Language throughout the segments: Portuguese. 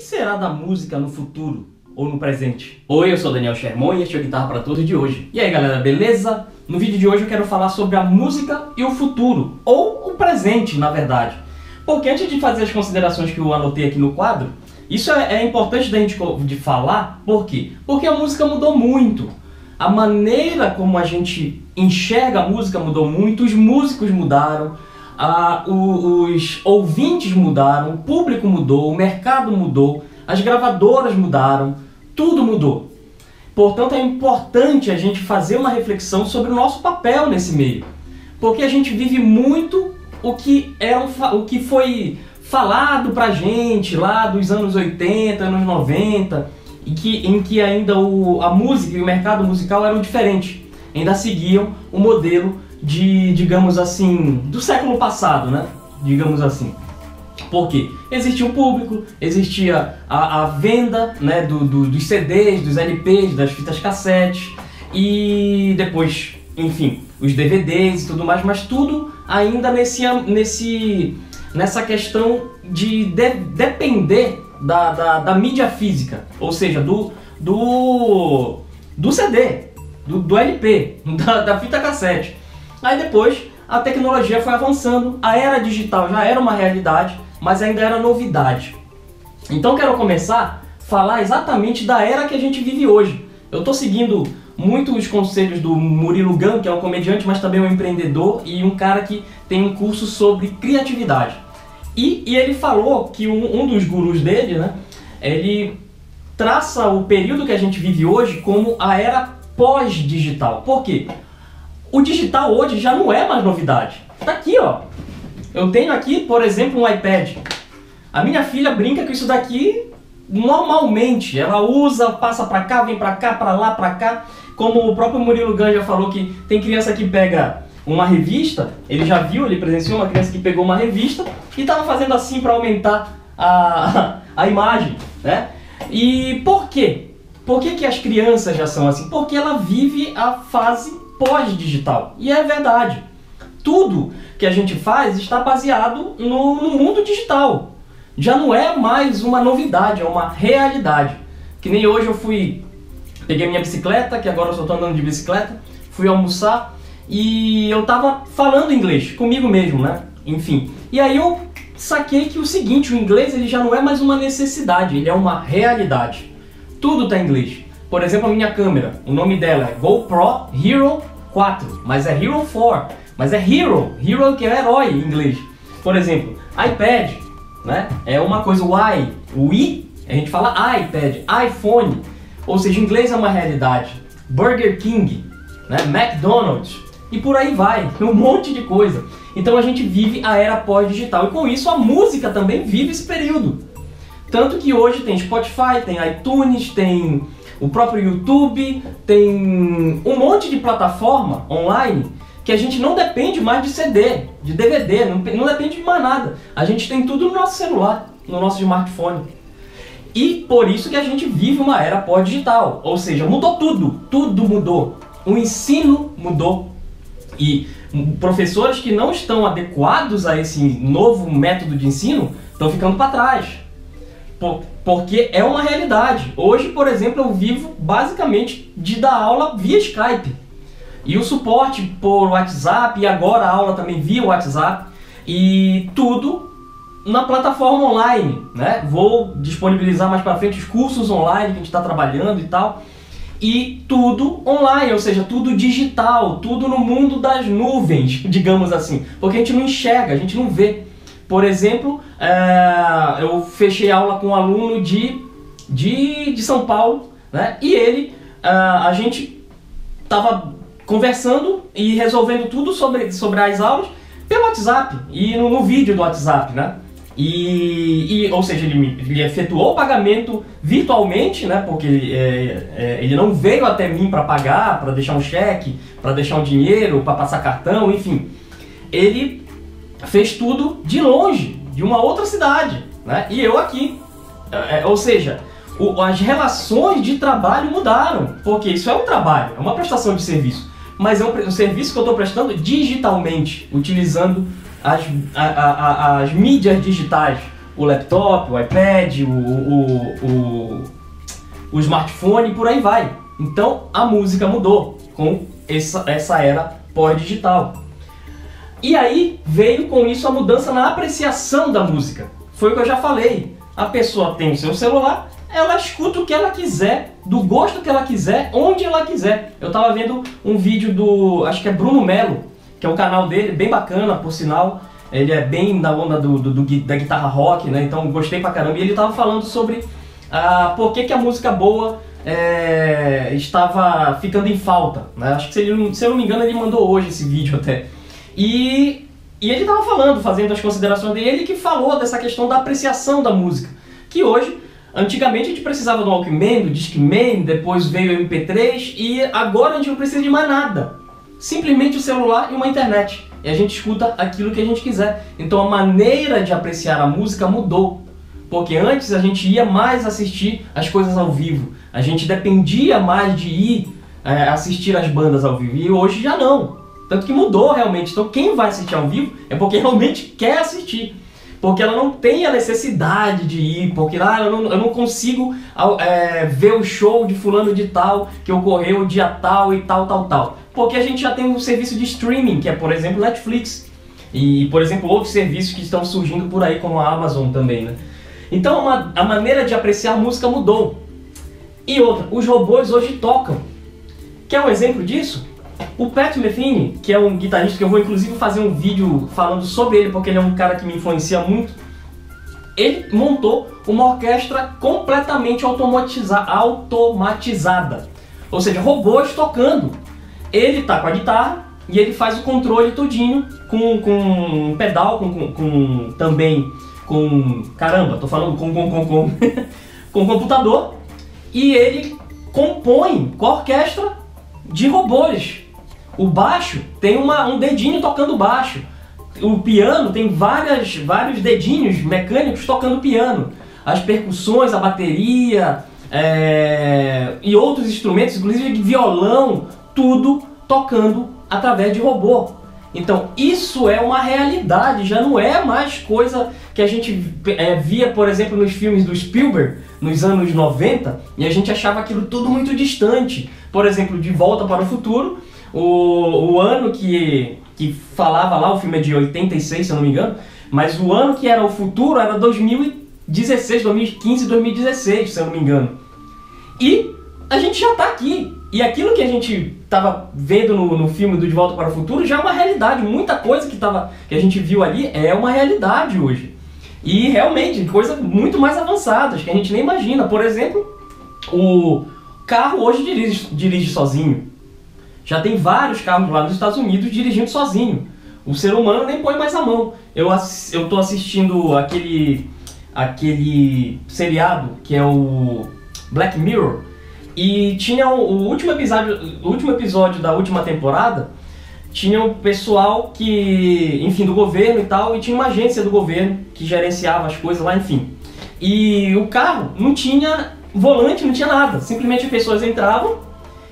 que será da música no futuro ou no presente? Oi, eu sou Daniel Sherman e este é o Guitarra para Todos de hoje. E aí galera, beleza? No vídeo de hoje eu quero falar sobre a música e o futuro, ou o presente, na verdade. Porque antes de fazer as considerações que eu anotei aqui no quadro, isso é, é importante da gente de falar, por quê? Porque a música mudou muito. A maneira como a gente enxerga a música mudou muito, os músicos mudaram, a, o, os ouvintes mudaram, o público mudou, o mercado mudou, as gravadoras mudaram, tudo mudou. Portanto, é importante a gente fazer uma reflexão sobre o nosso papel nesse meio, porque a gente vive muito o que, era o que foi falado pra gente lá dos anos 80, anos 90, em que, em que ainda o, a música e o mercado musical eram diferentes, ainda seguiam o modelo de, digamos assim, do século passado, né? Digamos assim. Porque existia um público, existia a, a venda né, do, do, dos CDs, dos LPs, das fitas cassete e depois, enfim, os DVDs e tudo mais, mas tudo ainda nesse, nesse, nessa questão de, de depender da, da, da, mídia física, ou seja, do, do, do CD, do, do LP, da, da fita cassete. Aí depois a tecnologia foi avançando, a era digital já era uma realidade, mas ainda era novidade. Então quero começar a falar exatamente da era que a gente vive hoje. Eu estou seguindo muito os conselhos do Murilo Gun, que é um comediante, mas também um empreendedor e um cara que tem um curso sobre criatividade. E, e ele falou que um, um dos gurus dele, né, ele traça o período que a gente vive hoje como a era pós-digital. Por quê? O digital hoje já não é mais novidade. Tá aqui, ó. Eu tenho aqui, por exemplo, um iPad. A minha filha brinca com isso daqui normalmente. Ela usa, passa pra cá, vem pra cá, pra lá, pra cá. Como o próprio Murilo Ganja falou que tem criança que pega uma revista, ele já viu, ele presenciou uma criança que pegou uma revista e estava fazendo assim para aumentar a, a imagem, né? E por quê? Por que, que as crianças já são assim? Porque ela vive a fase pós-digital. E é verdade. Tudo que a gente faz está baseado no, no mundo digital. Já não é mais uma novidade, é uma realidade. Que nem hoje eu fui, peguei minha bicicleta, que agora eu só estou andando de bicicleta, fui almoçar e eu tava falando inglês comigo mesmo, né? Enfim. E aí eu saquei que o seguinte, o inglês ele já não é mais uma necessidade, ele é uma realidade. Tudo está em inglês. Por exemplo, a minha câmera, o nome dela é GoPro Hero 4, mas é Hero 4, mas é Hero, Hero que é herói em inglês. Por exemplo, iPad, né? É uma coisa, o i, o i, a gente fala iPad, iPhone, ou seja, inglês é uma realidade. Burger King, né? McDonald's e por aí vai, um monte de coisa. Então a gente vive a era pós-digital e com isso a música também vive esse período. Tanto que hoje tem Spotify, tem iTunes, tem o próprio YouTube, tem um monte de plataforma online que a gente não depende mais de CD, de DVD, não, não depende de mais nada. A gente tem tudo no nosso celular, no nosso smartphone. E por isso que a gente vive uma era pós-digital, ou seja, mudou tudo, tudo mudou. O ensino mudou e professores que não estão adequados a esse novo método de ensino estão ficando para trás. Por, porque é uma realidade. Hoje, por exemplo, eu vivo basicamente de dar aula via Skype. E o suporte por WhatsApp, e agora a aula também via WhatsApp. E tudo na plataforma online, né? Vou disponibilizar mais para frente os cursos online que a gente está trabalhando e tal. E tudo online, ou seja, tudo digital, tudo no mundo das nuvens, digamos assim. Porque a gente não enxerga, a gente não vê. Por exemplo, é, eu fechei aula com um aluno de, de, de São Paulo, né? E ele, é, a gente estava conversando e resolvendo tudo sobre, sobre as aulas pelo WhatsApp e no, no vídeo do WhatsApp, né? E, e, ou seja, ele, ele, efetuou o pagamento virtualmente, né? Porque é, é, ele não veio até mim para pagar, para deixar um cheque, para deixar um dinheiro, para passar cartão, enfim. Ele fez tudo de longe, de uma outra cidade, né? E eu aqui. É, é, ou seja, o, as relações de trabalho mudaram, porque isso é um trabalho, é uma prestação de serviço, mas é um, um serviço que eu estou prestando digitalmente, utilizando as, a, a, as mídias digitais, o laptop, o iPad, o, o, o, o smartphone por aí vai. Então a música mudou com essa, essa era pós-digital. E aí veio com isso a mudança na apreciação da música. Foi o que eu já falei. A pessoa tem o seu celular, ela escuta o que ela quiser, do gosto que ela quiser, onde ela quiser. Eu tava vendo um vídeo do, acho que é Bruno Melo, que é o canal dele, bem bacana, por sinal. Ele é bem na onda do, do, do da guitarra rock, né? Então gostei pra caramba. E ele tava falando sobre ah, por que, que a música boa é, estava ficando em falta. Né? Acho que se, ele, se eu não me engano ele mandou hoje esse vídeo até. E, e ele estava falando, fazendo as considerações dele, ele que falou dessa questão da apreciação da música. Que hoje, antigamente a gente precisava do Walkman, do Discman, depois veio o MP3 e agora a gente não precisa de mais nada. Simplesmente o celular e uma internet. E a gente escuta aquilo que a gente quiser. Então a maneira de apreciar a música mudou. Porque antes a gente ia mais assistir as coisas ao vivo. A gente dependia mais de ir é, assistir as bandas ao vivo. E hoje já não. Tanto que mudou realmente. Então quem vai assistir ao vivo é porque realmente quer assistir. Porque ela não tem a necessidade de ir, porque ah, eu, não, eu não consigo é, ver o show de fulano de tal que ocorreu dia tal e tal, tal, tal. Porque a gente já tem um serviço de streaming, que é, por exemplo, Netflix. E, por exemplo, outros serviços que estão surgindo por aí, como a Amazon também, né? Então uma, a maneira de apreciar a música mudou. E outra, os robôs hoje tocam. Quer um exemplo disso? O Pat Metheny, que é um guitarrista que eu vou inclusive fazer um vídeo falando sobre ele, porque ele é um cara que me influencia muito, ele montou uma orquestra completamente automatiza automatizada. Ou seja, robôs tocando. Ele tá com a guitarra e ele faz o controle todinho com, com um pedal, com, com, com também com. Caramba, tô falando com com com com, com computador e ele compõe com a orquestra de robôs. O baixo tem uma, um dedinho tocando baixo. O piano tem várias, vários dedinhos mecânicos tocando piano. As percussões, a bateria é, e outros instrumentos, inclusive violão, tudo tocando através de robô. Então, isso é uma realidade, já não é mais coisa que a gente é, via, por exemplo, nos filmes do Spielberg, nos anos 90, e a gente achava aquilo tudo muito distante. Por exemplo, De Volta para o Futuro, o, o ano que, que falava lá, o filme é de 86, se eu não me engano, mas o ano que era o futuro era 2016, 2015, 2016, se eu não me engano. E a gente já está aqui. E aquilo que a gente estava vendo no, no filme do De Volta para o Futuro já é uma realidade. Muita coisa que, tava, que a gente viu ali é uma realidade hoje. E realmente, coisas muito mais avançadas que a gente nem imagina. Por exemplo, o carro hoje dirige, dirige sozinho. Já tem vários carros lá nos Estados Unidos dirigindo sozinho. O ser humano nem põe mais a mão. Eu estou assistindo aquele, aquele seriado que é o Black Mirror e tinha o, o, último episódio, o último episódio da última temporada, tinha o pessoal que, enfim, do governo e tal, e tinha uma agência do governo que gerenciava as coisas lá, enfim. E o carro não tinha volante, não tinha nada. Simplesmente as pessoas entravam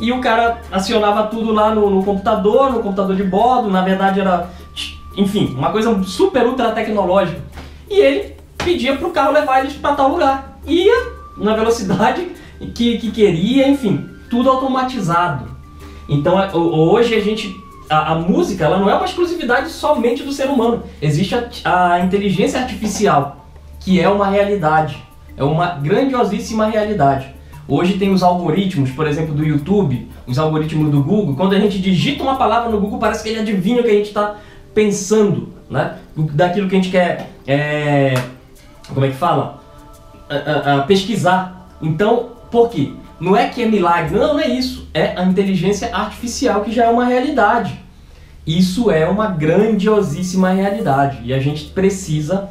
e o cara acionava tudo lá no, no computador, no computador de bordo, na verdade era, enfim, uma coisa super ultra tecnológica. E ele pedia para o carro levar eles para tal lugar. Ia na velocidade que, que queria, enfim, tudo automatizado. Então hoje a gente a, a, música ela não é uma exclusividade somente do ser humano. Existe a, a, inteligência artificial, que é uma realidade. É uma grandiosíssima realidade. Hoje tem os algoritmos, por exemplo, do YouTube, os algoritmos do Google. Quando a gente digita uma palavra no Google, parece que ele adivinha o que a gente está pensando, né? Daquilo que a gente quer, é, como é que fala? pesquisar. Então, por quê? Não é que é milagre, não, não é isso. É a inteligência artificial que já é uma realidade. Isso é uma grandiosíssima realidade e a gente precisa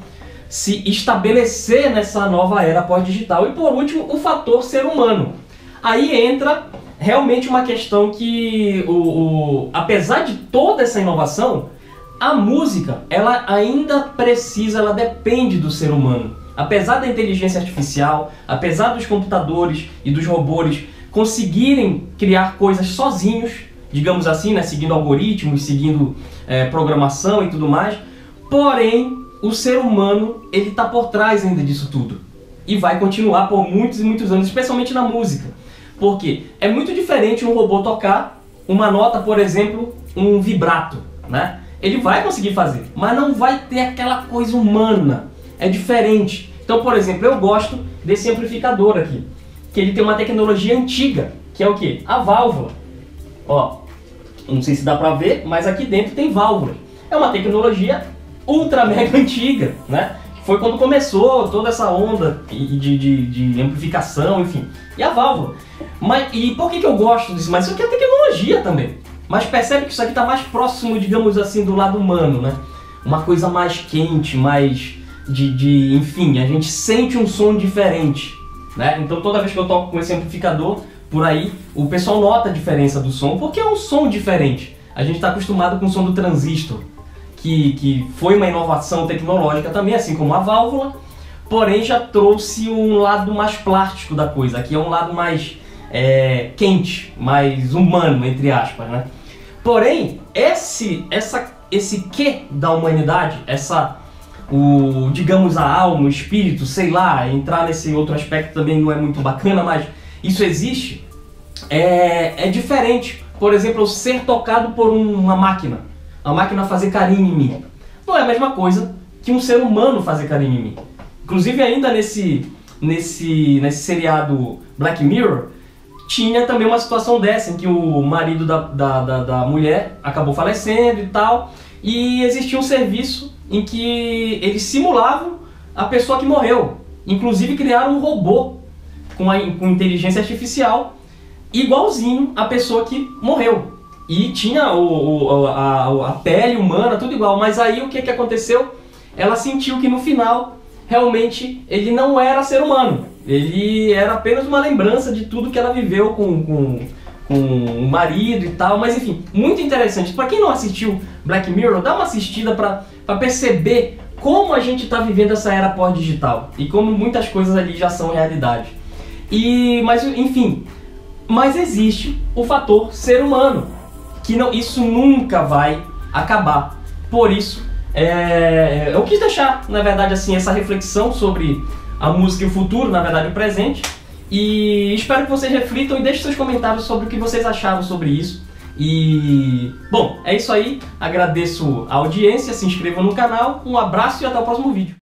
se estabelecer nessa nova era pós-digital. E por último, o fator ser humano. Aí entra realmente uma questão que, o, o, apesar de toda essa inovação, a música ela ainda precisa, ela depende do ser humano apesar da inteligência artificial, apesar dos computadores e dos robôs conseguirem criar coisas sozinhos, digamos assim, né, seguindo algoritmos, seguindo é, programação e tudo mais, porém o ser humano ele tá por trás ainda disso tudo e vai continuar por muitos e muitos anos, especialmente na música. Porque é muito diferente um robô tocar uma nota, por exemplo, um vibrato, né? Ele vai conseguir fazer, mas não vai ter aquela coisa humana. É diferente. Então, por exemplo, eu gosto desse amplificador aqui, que ele tem uma tecnologia antiga, que é o que? A válvula. Ó, não sei se dá pra ver, mas aqui dentro tem válvula. É uma tecnologia ultra mega antiga, né? Foi quando começou toda essa onda de, de, de amplificação, enfim. E a válvula. Mas, e por que, que eu gosto disso? Mas isso aqui é tecnologia também. Mas percebe que isso aqui está mais próximo, digamos assim, do lado humano, né? Uma coisa mais quente, mais de, de, enfim, a gente sente um som diferente, né? Então toda vez que eu toco com esse amplificador por aí, o pessoal nota a diferença do som, porque é um som diferente. A gente está acostumado com o som do transistor, que, que foi uma inovação tecnológica também, assim como a válvula, porém já trouxe um lado mais plástico da coisa, aqui é um lado mais é, quente, mais humano, entre aspas, né? Porém, esse, essa, esse que da humanidade, essa, o, digamos, a alma, o espírito, sei lá, entrar nesse outro aspecto também não é muito bacana, mas isso existe, é, é diferente. Por exemplo, ser tocado por uma máquina a máquina fazer carinho em mim. Não é a mesma coisa que um ser humano fazer carinho em mim. Inclusive ainda nesse, nesse, nesse seriado Black Mirror, tinha também uma situação dessa, em que o marido da, da, da, da mulher acabou falecendo e tal, e existia um serviço em que eles simulavam a pessoa que morreu. Inclusive criaram um robô com, a, com inteligência artificial igualzinho à pessoa que morreu. E tinha o, o a, a, pele humana, tudo igual. Mas aí o que, que aconteceu? Ela sentiu que no final, realmente, ele não era ser humano. Ele era apenas uma lembrança de tudo que ela viveu com, com, com o marido e tal. Mas enfim, muito interessante. Para quem não assistiu Black Mirror, dá uma assistida para perceber como a gente está vivendo essa era pós-digital. E como muitas coisas ali já são realidade. E, mas enfim, mas existe o fator ser humano que não, isso nunca vai acabar. Por isso, é, eu quis deixar, na verdade, assim, essa reflexão sobre a música e o futuro, na verdade, o presente. E espero que vocês reflitam e deixem seus comentários sobre o que vocês acharam sobre isso. E, bom, é isso aí. Agradeço a audiência, se inscrevam no canal, um abraço e até o próximo vídeo.